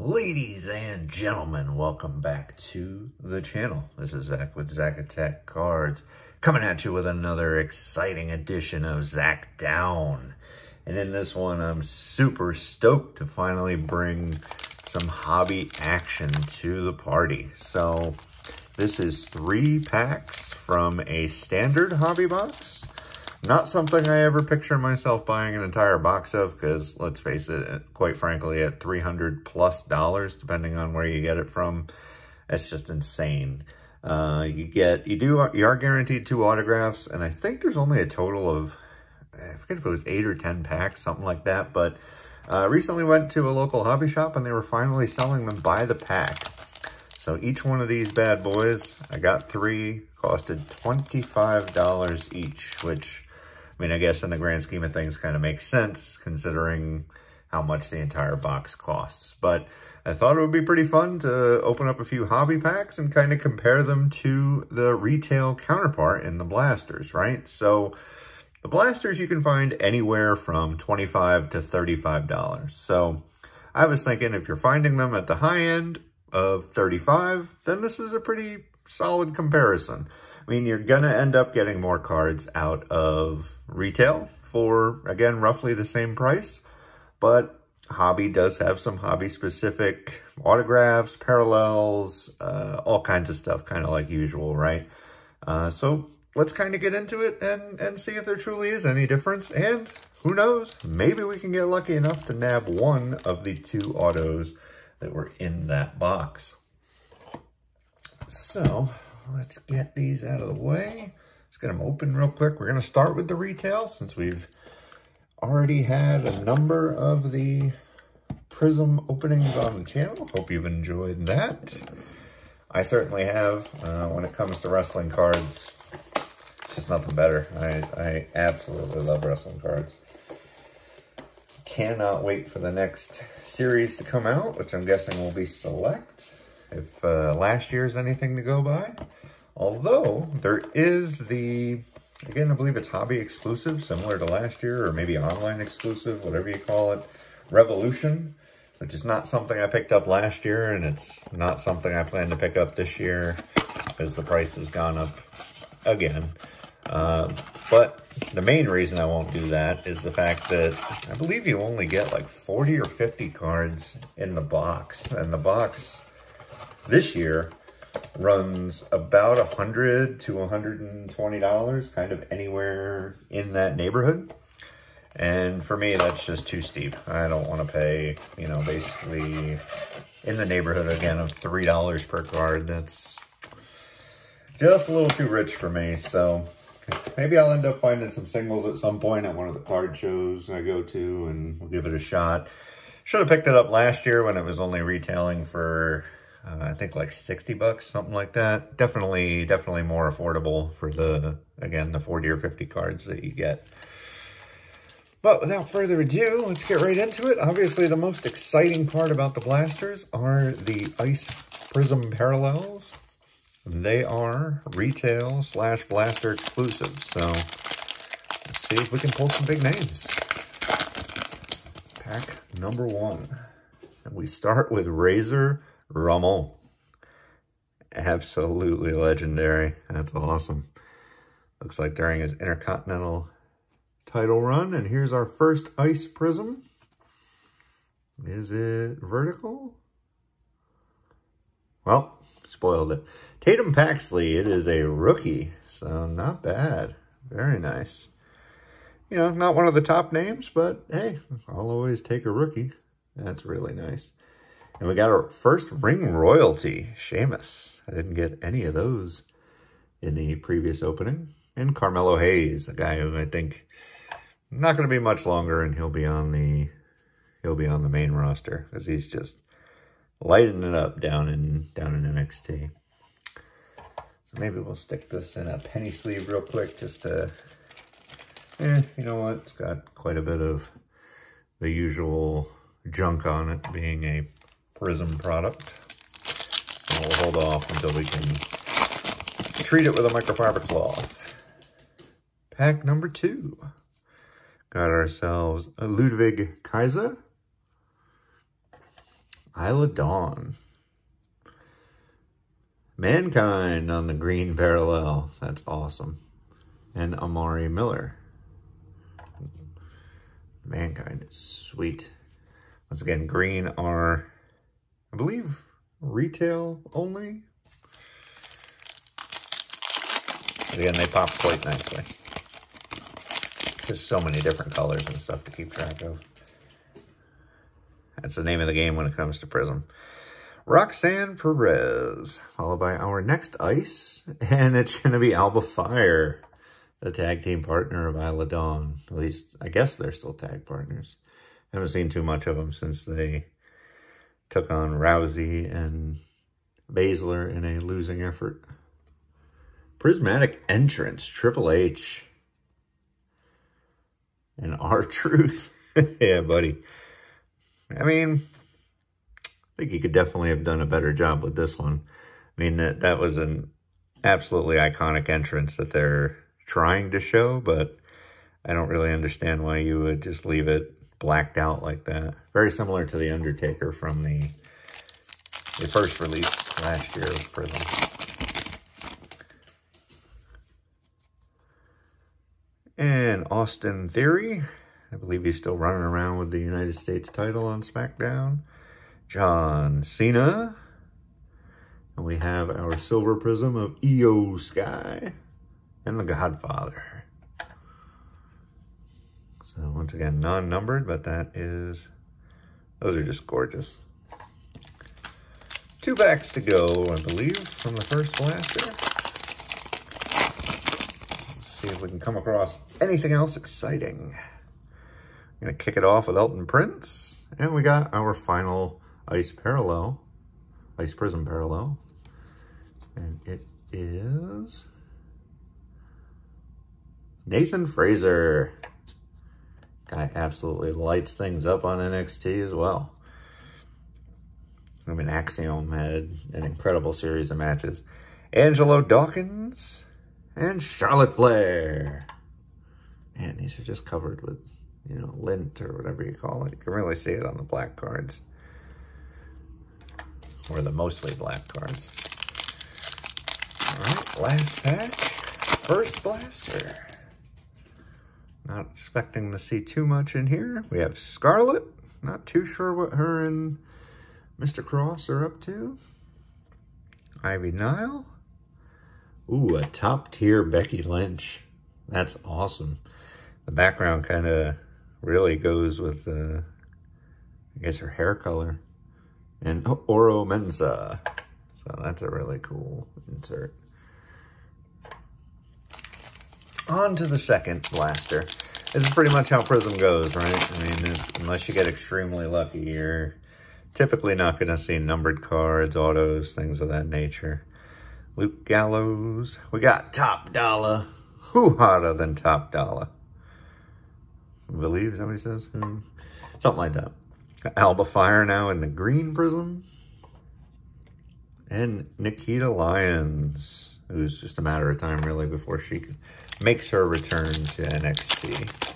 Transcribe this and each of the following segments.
Ladies and gentlemen, welcome back to the channel. This is Zak with Zak Attack Kards, coming at you with another exciting edition of ZAKdown. And in this one, I'm super stoked to finally bring some hobby action to the party. So this is three packs from a standard hobby box not something I ever picture myself buying an entire box of because let's face it, quite frankly, at 300 plus dollars, depending on where you get it from, it's just insane. Uh, you get, you do, you are guaranteed two autographs and I think there's only a total of, I forget if it was eight or 10 packs, something like that. But uh, recently went to a local hobby shop and they were finally selling them by the pack. So each one of these bad boys, I got three, costed $25 each, which I mean, I guess in the grand scheme of things kind of makes sense considering how much the entire box costs. But I thought it would be pretty fun to open up a few hobby packs and kind of compare them to the retail counterpart in the blasters, right? So the blasters you can find anywhere from 25 to $35. So I was thinking if you're finding them at the high end of 35, then this is a pretty solid comparison. I mean, you're going to end up getting more cards out of retail for, again, roughly the same price. But Hobby does have some hobby-specific autographs, parallels, uh, all kinds of stuff, kind of like usual, right? Uh, so let's kind of get into it and, and see if there truly is any difference. And who knows, maybe we can get lucky enough to nab one of the two autos that were in that box. So let's get these out of the way. Let's get them open real quick. We're going to start with the retail since we've already had a number of the Prizm openings on the channel. Hope you've enjoyed that. I certainly have. Uh, when it comes to wrestling cards, just nothing better. I, I absolutely love wrestling cards. Cannot wait for the next series to come out, which I'm guessing will be Select. If uh, last year's anything to go by. Although there is the, again, I believe it's hobby exclusive, similar to last year, or maybe online exclusive, whatever you call it, Revolution, which is not something I picked up last year, and it's not something I plan to pick up this year, because the price has gone up again. Uh, but the main reason I won't do that is the fact that I believe you only get like 40 or 50 cards in the box, and the box this year runs about a hundred to $120, kind of anywhere in that neighborhood. And for me, that's just too steep. I don't want to pay, you know, basically in the neighborhood again of $3 per card. That's just a little too rich for me. So maybe I'll end up finding some singles at some point at one of the card shows I go to and we'll give it a shot. Should have picked it up last year when it was only retailing for uh, I think like 60 bucks, something like that. Definitely, definitely more affordable for the, again, the 40 or 50 cards that you get. But without further ado, let's get right into it. Obviously, the most exciting part about the blasters are the Ice Prizm Parallels. They are retail slash blaster exclusive. So let's see if we can pull some big names. Pack number one. And we start with Razor Ramon. Absolutely legendary. That's awesome. Looks like during his Intercontinental title run. And here's our first Ice Prizm. Is it vertical? Well, spoiled it. Tatum Paxley, it is a rookie, so not bad. Very nice. You know, not one of the top names, but hey, I'll always take a rookie. That's really nice. And we got our first ring royalty, Sheamus. I didn't get any of those in the previous opening. And Carmelo Hayes, a guy who I think not going to be much longer, and he'll be on the he'll be on the main roster because he's just lighting it up down in down in NXT. So maybe we'll stick this in a penny sleeve real quick just to, eh, you know what? It's got quite a bit of the usual junk on it, being a Prizm product. So we'll hold off until we can treat it with a microfiber cloth. Pack number two. Got ourselves a Ludwig Kaiser. Isla Dawn. Mankind on the green parallel. That's awesome. And Amari Miller. Mankind is sweet. Once again, green are, believe, retail only. Again, they pop quite nicely. There's so many different colors and stuff to keep track of. That's the name of the game when it comes to Prizm. Roxanne Perez, followed by our next ice, and it's going to be Alba Fyre, the tag team partner of Isla Dawn. At least, I guess they're still tag partners. haven't seen too much of them since they took on Rousey and Baszler in a losing effort. Prizmatic Entrance, Triple H. And R-Truth. yeah, buddy. I mean, I think he could definitely have done a better job with this one. I mean, that, that was an absolutely iconic entrance that they're trying to show, but I don't really understand why you would just leave it blacked out like that. Very similar to The Undertaker from the, the first release last year of Prizm. And Austin Theory. I believe he's still running around with the United States title on SmackDown. John Cena. And we have our silver Prizm of Iyo Sky and the Godfather. So once again, non-numbered, but that is, those are just gorgeous. Two backs to go, I believe, from the first blaster. Let's see if we can come across anything else exciting. I'm gonna kick it off with Elton Prince. And we got our final Ice Parallel, Ice Prizm Parallel. And it is Nathan Frazer. Guy absolutely lights things up on NXT as well. I mean, Axiom had an incredible series of matches. Angelo Dawkins and Charlotte Flair. Man, these are just covered with, you know, lint or whatever you call it. You can really see it on the black cards. Or the mostly black cards. All right, last pack. First blaster. Not expecting to see too much in here. We have Scarlett. Not too sure what her and Mr. Cross are up to. Ivy Nile. Ooh, a top tier Becky Lynch. That's awesome. The background kind of really goes with, uh, I guess, her hair color. And Oro Mensah. So that's a really cool insert. On to the second blaster. This is pretty much how Prizm goes, right? I mean, unless you get extremely lucky, you're typically not going to see numbered cards, autos, things of that nature. Luke Gallows. We got Top Dollar. Who hotter than Top Dollar? I believe, he says? Hmm. Something like that. Alba Fyre now in the green prizm. And Nikita Lyons, who's just a matter of time, really, before she makes her return to NXT.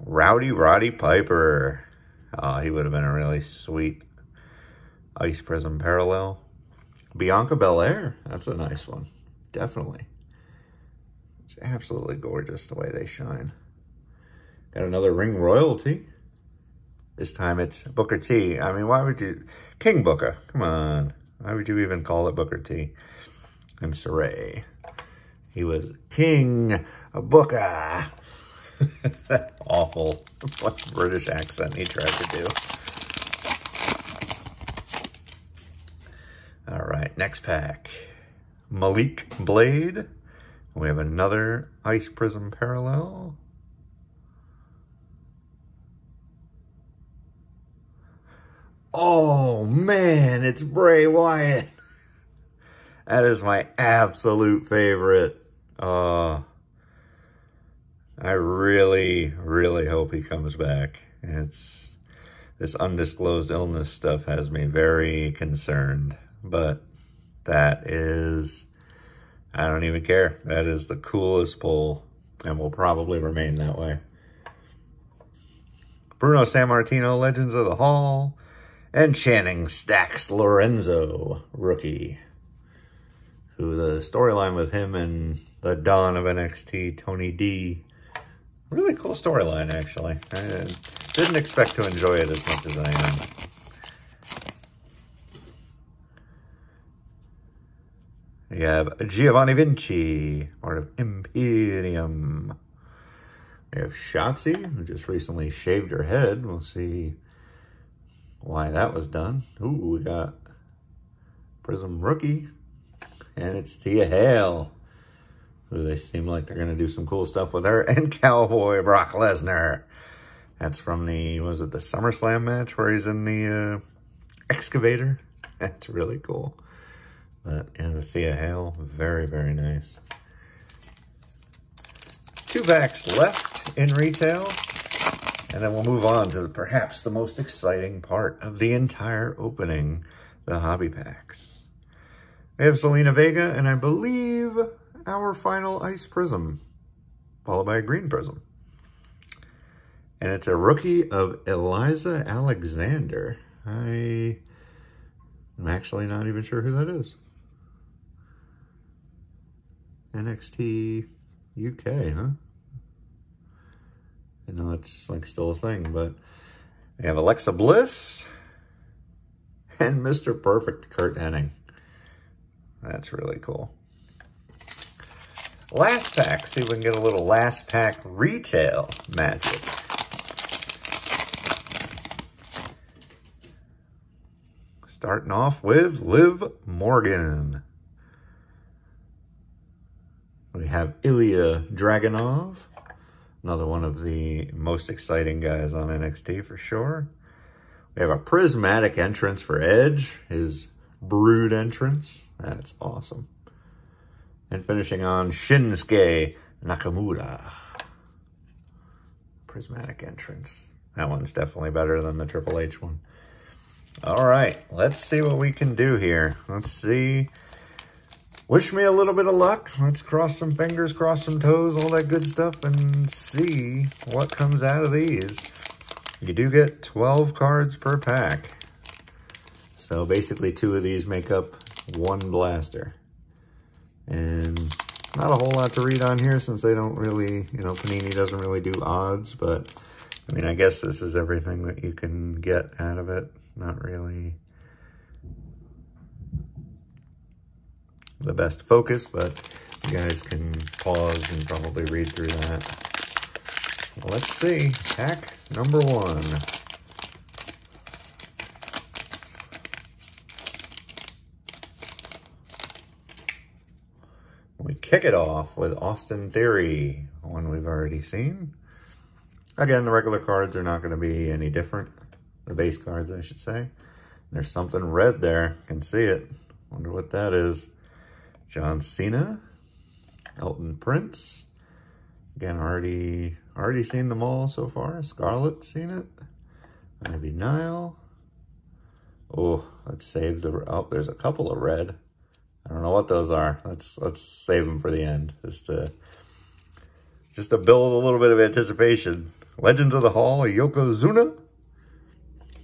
Rowdy Roddy Piper. Oh, he would have been a really sweet Ice Prizm parallel. Bianca Belair. That's a nice one. Definitely. It's absolutely gorgeous the way they shine. Got another ring royalty. This time it's Booker T. I mean, why would you... King Booker. Come on. Why would you even call it Booker T? And Sarray. He was King Booker. Awful what British accent he tried to do. All right, next pack. Malik Blade. We have another Ice Prizm Parallel. Oh, man, it's Bray Wyatt. That is my absolute favorite. Uh, I really, really hope he comes back. It's this undisclosed illness stuff has me very concerned, but that is, I don't even care. That is the coolest pull and will probably remain that way. Bruno Sammartino, Legends of the Hall, and Channing Stacks Lorenzo, rookie, who the storyline with him and the Don of NXT, Tony D, really cool storyline, actually. I didn't expect to enjoy it as much as I am. We have Giovanni Vinci, part of Imperium. We have Shotzi, who just recently shaved her head. We'll see why that was done. Ooh, we got Prizm Rookie, and it's Thea Hale. Who they seem like they're going to do some cool stuff with her. And Cowboy Brock Lesnar. That's from the, was it the SummerSlam match where he's in the uh, excavator? That's really cool. But, and the Thea Hale, very, very nice. Two packs left in retail. And then we'll move on to perhaps the most exciting part of the entire opening, the hobby packs. We have Zelina Vega, and I believe our final ice prizm, followed by a green prizm. And it's a rookie of Eliza Alexander. I am actually not even sure who that is. NXT UK, huh? I know it's like still a thing, but we have Alexa Bliss and Mr. Perfect Curt Hennig. That's really cool. Last pack, see if we can get a little last pack retail magic. Starting off with Liv Morgan. We have Ilya Dragunov. Another one of the most exciting guys on NXT for sure. We have a prizmatic entrance for Edge, his brood entrance. That's awesome. And finishing on Shinsuke Nakamura. Prizmatic entrance. That one's definitely better than the Triple H one. All right, let's see what we can do here. Let's see wish me a little bit of luck. Let's cross some fingers, cross some toes, all that good stuff, and see what comes out of these. You do get 12 cards per pack. So basically two of these make up one blaster. And not a whole lot to read on here since they don't really, you know, Panini doesn't really do odds, but I mean, I guess this is everything that you can get out of it. Not really the best focus, but you guys can pause and probably read through that. let's see, pack number one. We kick it off with Austin Theory, one we've already seen. Again, the regular cards are not going to be any different. The base cards, I should say. There's something red there. Can see it. Wonder what that is. John Cena, Elton Prince. Again, already already seen them all so far. Scarlett seen it. Ivy Nile. Oh, let's save the. Oh, there's a couple of red. I don't know what those are. Let's let's save them for the end, just to just to build a little bit of anticipation. Legends of the Hall, Yokozuna.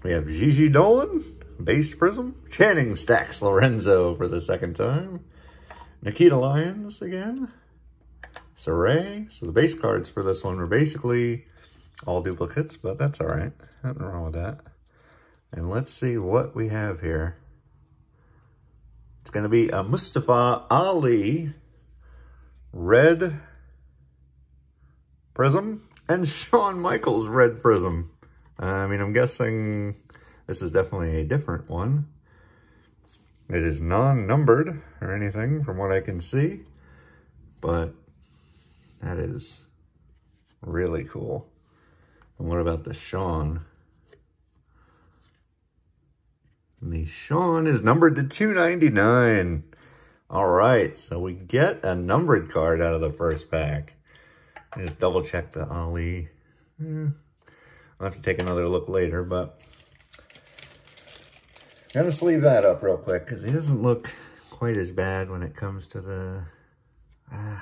We have Gigi Dolin, Base Prizm, Channing Stacks Lorenzo for the second time. Nikita Lyons again. Sarray. So the base cards for this one were basically all duplicates, but that's all right. Nothing wrong with that. And let's see what we have here. It's going to be a Mustafa Ali red prizm and Shawn Michaels red prizm. I mean, I'm guessing this is definitely a different one. It is non-numbered or anything from what I can see, but that is really cool. And what about the Shawn? the Shawn is numbered to 299. All right, so we get a numbered card out of the first pack. Just double check the Ali. Eh, I'll have to take another look later, but I'm gonna sleeve that up real quick because it doesn't look quite as bad when it comes to the, uh,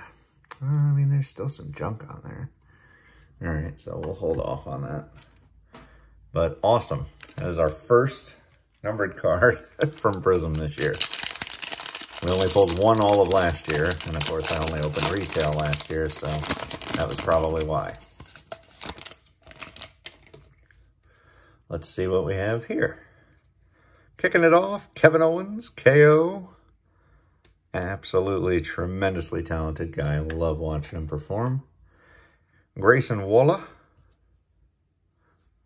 I mean, there's still some junk on there. All right, so we'll hold off on that. But awesome. That is our first numbered card from Prizm this year. We only pulled one all of last year, and of course I only opened retail last year, so that was probably why. Let's see what we have here. Kicking it off, Kevin Owens, KO. Absolutely tremendously talented guy. Love watching him perform. Grayson Waller.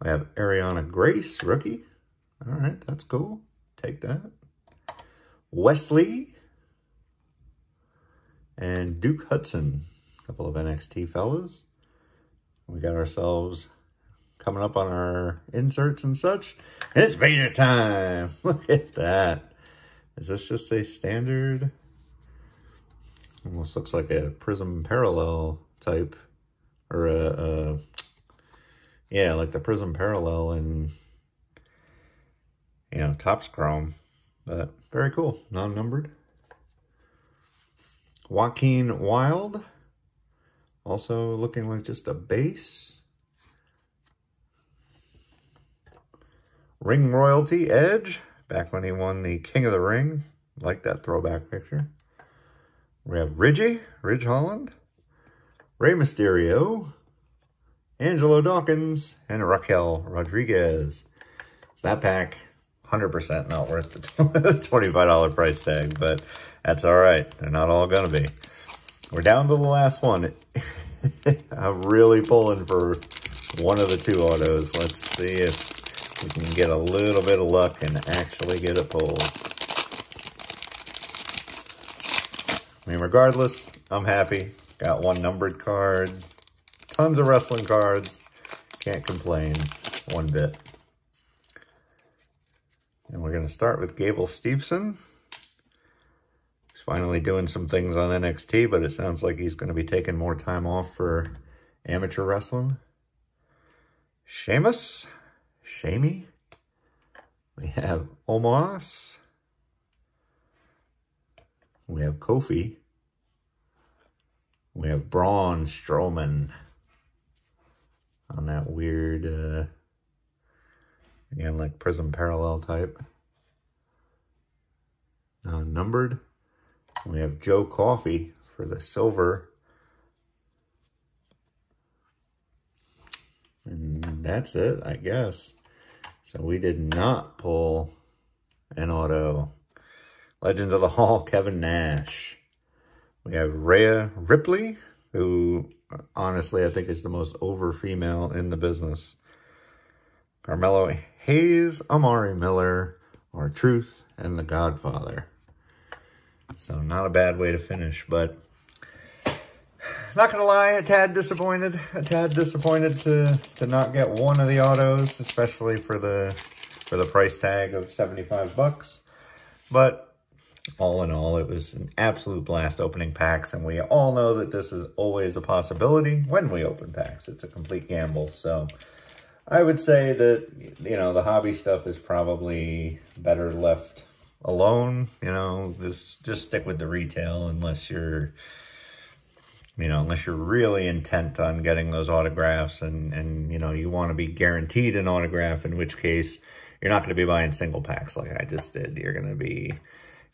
I have Ariana Grace, rookie. All right, that's cool. Take that. Wes Lee. And Duke Hudson. A couple of NXT fellas. We got ourselves coming up on our inserts and such. And it's Vader time. Look at that. Is this just a standard? Almost looks like a prizm parallel type. Or a, a yeah, like the prizm parallel and, you know, Topps Chrome. But very cool. Non-numbered. Joaquin Wilde, Also looking like just a base. Ring Royalty Edge, back when he won the King of the Ring. Like that throwback picture. We have Ridgie, Ridge Holland, Rey Mysterio, Angelo Dawkins, and Raquel Rodriguez. So that pack, 100% not worth the $25 price tag, but that's all right. They're not all going to be. We're down to the last one. I'm really pulling for one of the two autos. Let's see if we can get a little bit of luck and actually get it pulled. I mean, regardless, I'm happy. Got one numbered card. Tons of wrestling cards. Can't complain one bit. And we're going to start with Gable Steveson. He's finally doing some things on NXT, but it sounds like he's going to be taking more time off for amateur wrestling. Sheamus. Shamey. We have Omos. We have Kofi. We have Braun Strowman on that weird, uh, again, like prizm Parallel type. Uh, numbered. We have Joe Coffey for the silver. And that's it, I guess. So we did not pull an auto. Legends of the Hall, Kevin Nash. We have Rhea Ripley, who honestly I think is the most over female in the business. Carmelo Hayes, Amari Miller, R-Truth, and The Godfather. So not a bad way to finish, but not gonna lie, a tad disappointed. A tad disappointed to to not get one of the autos, especially for the for the price tag of 75 bucks. But all in all, it was an absolute blast opening packs, and we all know that this is always a possibility when we open packs. It's a complete gamble, so I would say that, you know, the hobby stuff is probably better left alone, you know, just, just stick with the retail unless you're, you know, unless you're really intent on getting those autographs and, and you know, you want to be guaranteed an autograph, in which case you're not going to be buying single packs like I just did. You're going to be,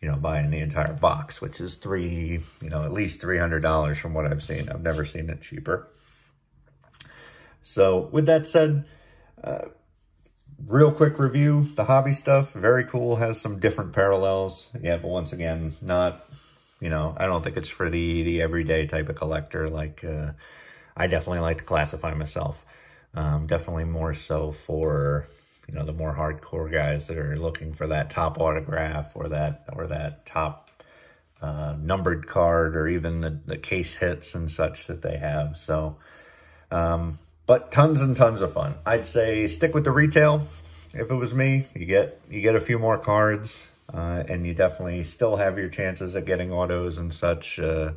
you know, buying the entire box, which is three, you know, at least $300 from what I've seen. I've never seen it cheaper. So with that said, uh, real quick review, the hobby stuff, very cool, has some different parallels. Yeah, but once again, not you know, I don't think it's for the, the everyday type of collector. Like, uh, I definitely like to classify myself. Um, definitely more so for, you know, the more hardcore guys that are looking for that top autograph or that, or that top, uh, numbered card or even the, the case hits and such that they have. So, um, but tons and tons of fun. I'd say stick with the retail. If it was me, you get, you get a few more cards. Uh, and you definitely still have your chances at getting autos and such. Uh,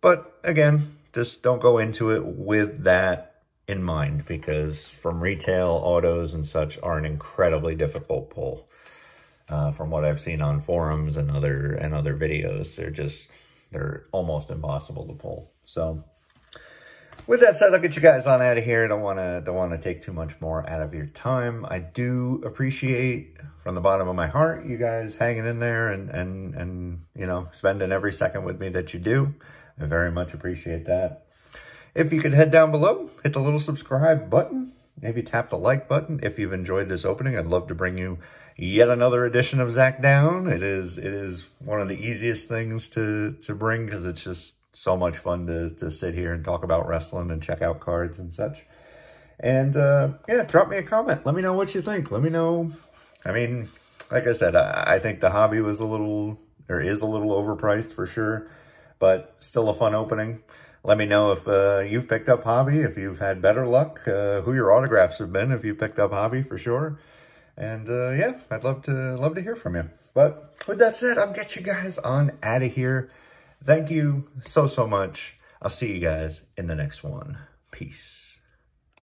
but again, just don't go into it with that in mind because from retail, autos and such are an incredibly difficult pull. Uh, from what I've seen on forums and other and other videos, they're just they're almost impossible to pull. So with that said, I'll get you guys on out of here. Don't want to don't want to take too much more out of your time. I do appreciate from the bottom of my heart you guys hanging in there and and and you know spending every second with me that you do. I very much appreciate that. If you could head down below, hit the little subscribe button, maybe tap the like button if you've enjoyed this opening. I'd love to bring you yet another edition of ZAKdown. It is it is one of the easiest things to to bring because it's just so much fun to, to sit here and talk about wrestling and check out cards and such. And uh, yeah, drop me a comment. Let me know what you think. Let me know. I mean, like I said, I, I think the hobby was a little, or is a little overpriced for sure, but still a fun opening. Let me know if uh, you've picked up Hobby, if you've had better luck, uh, who your autographs have been, if you picked up Hobby for sure. And uh, yeah, I'd love to love to hear from you. But with that said, I'll get you guys on out of here. Thank you so, so much. I'll see you guys in the next one. Peace.